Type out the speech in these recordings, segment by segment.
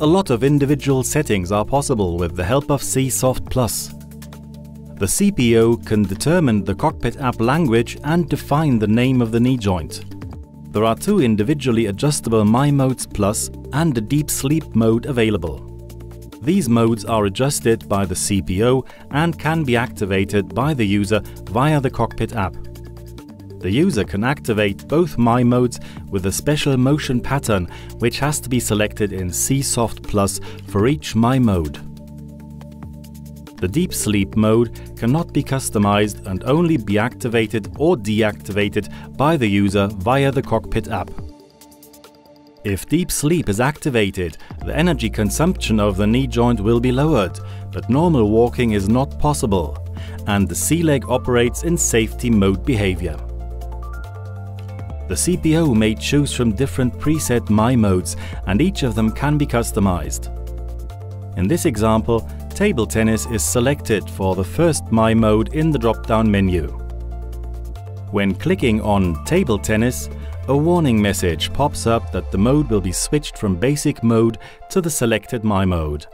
A lot of individual settings are possible with the help of CSoft Plus. The CPO can determine the cockpit app language and define the name of the knee joint. There are two individually adjustable My Modes Plus and a Deep Sleep mode available. These modes are adjusted by the CPO and can be activated by the user via the cockpit app. The user can activate both My modes with a special motion pattern which has to be selected in CSoft Plus for each My mode. The deep sleep mode cannot be customized and only be activated or deactivated by the user via the cockpit app. If deep sleep is activated, the energy consumption of the knee joint will be lowered, but normal walking is not possible, and the C-leg operates in safety mode behavior. The CPO may choose from different preset My modes, and each of them can be customized. In this example, table tennis is selected for the first My mode in the drop-down menu. When clicking on Table Tennis, a warning message pops up that the mode will be switched from basic mode to the selected My mode.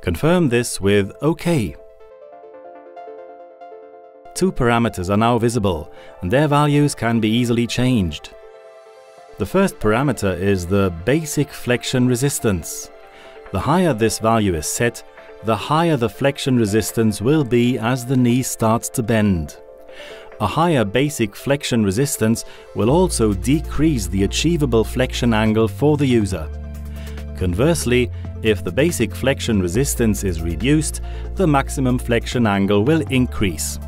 Confirm this with OK. Two parameters are now visible, and their values can be easily changed. The first parameter is the basic flexion resistance. The higher this value is set, the higher the flexion resistance will be as the knee starts to bend. A higher basic flexion resistance will also decrease the achievable flexion angle for the user. Conversely, if the basic flexion resistance is reduced, the maximum flexion angle will increase.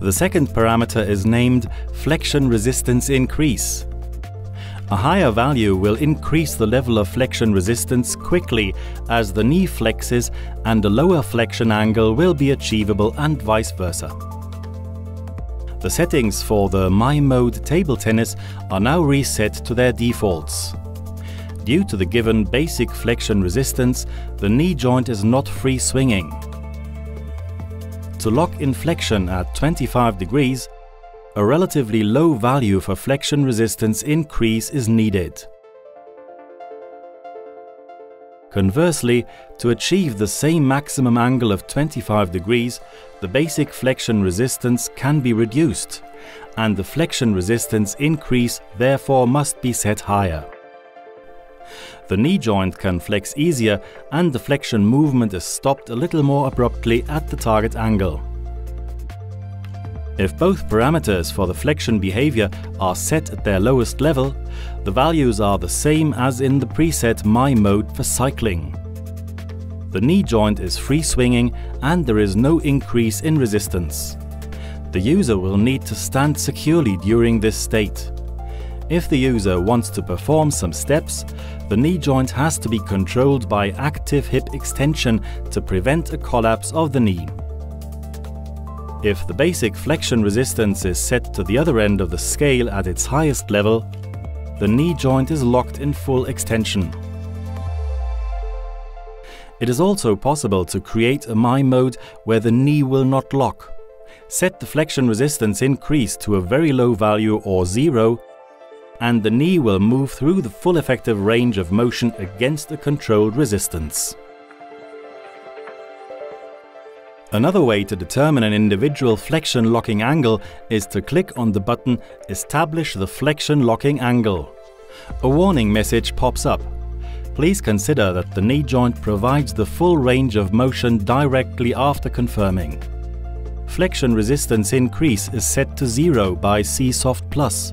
The second parameter is named flexion resistance increase. A higher value will increase the level of flexion resistance quickly as the knee flexes and a lower flexion angle will be achievable and vice versa. The settings for the My Mode table tennis are now reset to their defaults. Due to the given basic flexion resistance, the knee joint is not free swinging. To lock in flexion at 25 degrees, a relatively low value for flexion resistance increase is needed. Conversely, to achieve the same maximum angle of 25 degrees, the basic flexion resistance can be reduced, and the flexion resistance increase therefore must be set higher. The knee joint can flex easier and the flexion movement is stopped a little more abruptly at the target angle. If both parameters for the flexion behavior are set at their lowest level, the values are the same as in the preset My mode for cycling. The knee joint is free swinging and there is no increase in resistance. The user will need to stand securely during this state. If the user wants to perform some steps, the knee joint has to be controlled by active hip extension to prevent a collapse of the knee. If the basic flexion resistance is set to the other end of the scale at its highest level, the knee joint is locked in full extension. It is also possible to create a My mode where the knee will not lock. Set the flexion resistance increase to a very low value or zero, and the knee will move through the full effective range of motion against a controlled resistance. Another way to determine an individual flexion locking angle is to click on the button Establish the flexion locking angle. A warning message pops up. Please consider that the knee joint provides the full range of motion directly after confirming. Flexion resistance increase is set to zero by CSoft Plus.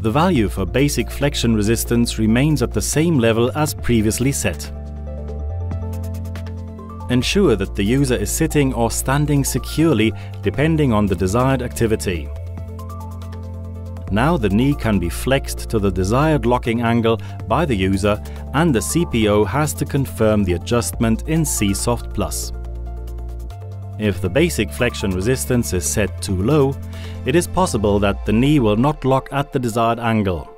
The value for basic flexion resistance remains at the same level as previously set. Ensure that the user is sitting or standing securely depending on the desired activity. Now the knee can be flexed to the desired locking angle by the user and the CPO has to confirm the adjustment in CSoft Plus. If the basic flexion resistance is set too low, it is possible that the knee will not lock at the desired angle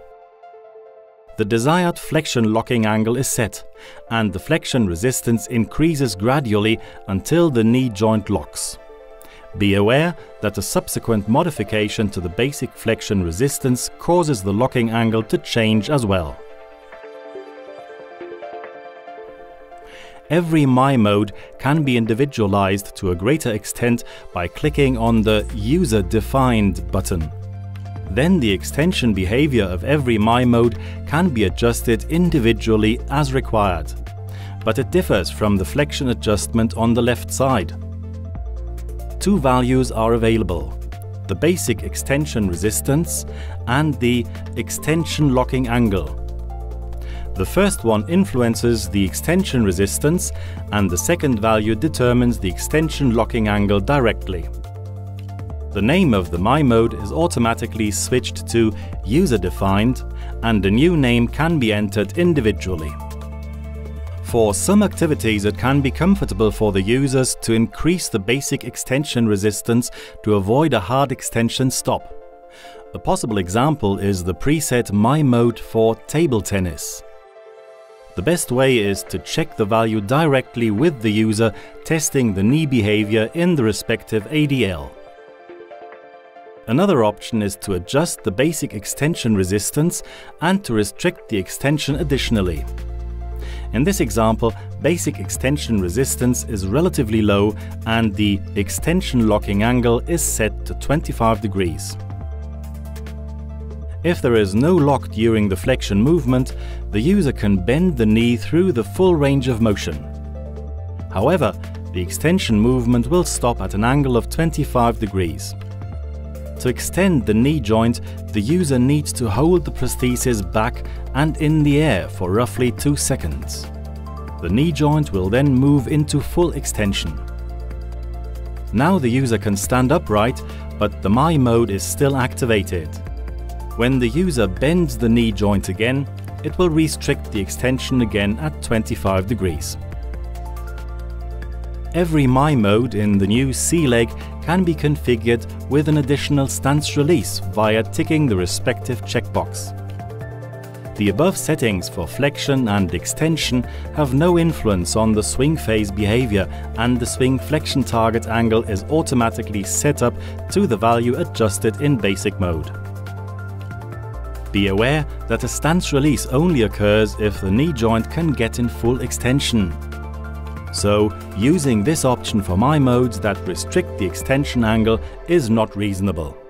the desired flexion locking angle is set, and the flexion resistance increases gradually until the knee joint locks. Be aware that a subsequent modification to the basic flexion resistance causes the locking angle to change as well. Every My mode can be individualized to a greater extent by clicking on the User Defined button. Then the extension behavior of every My mode can be adjusted individually as required. But it differs from the flexion adjustment on the left side two values are available the basic extension resistance and the extension locking angle. The first one influences the extension resistance and the second value determines the extension locking angle directly. The name of the My mode is automatically switched to user defined and a new name can be entered individually. For some activities, it can be comfortable for the users to increase the basic extension resistance to avoid a hard extension stop. A possible example is the preset My Mode for table tennis. The best way is to check the value directly with the user testing the knee behavior in the respective ADL. Another option is to adjust the basic extension resistance and to restrict the extension additionally. In this example, basic extension resistance is relatively low and the extension locking angle is set to 25 degrees. If there is no lock during the flexion movement, the user can bend the knee through the full range of motion. However, the extension movement will stop at an angle of 25 degrees. To extend the knee joint, the user needs to hold the prosthesis back and in the air for roughly 2 seconds. The knee joint will then move into full extension. Now the user can stand upright, but the My mode is still activated. When the user bends the knee joint again, it will restrict the extension again at 25 degrees. Every My mode in the new C-leg can be configured with an additional stance release via ticking the respective checkbox. The above settings for flexion and extension have no influence on the swing phase behavior and the swing flexion target angle is automatically set up to the value adjusted in basic mode. Be aware that a stance release only occurs if the knee joint can get in full extension. So, using this option for my modes that restrict the extension angle is not reasonable.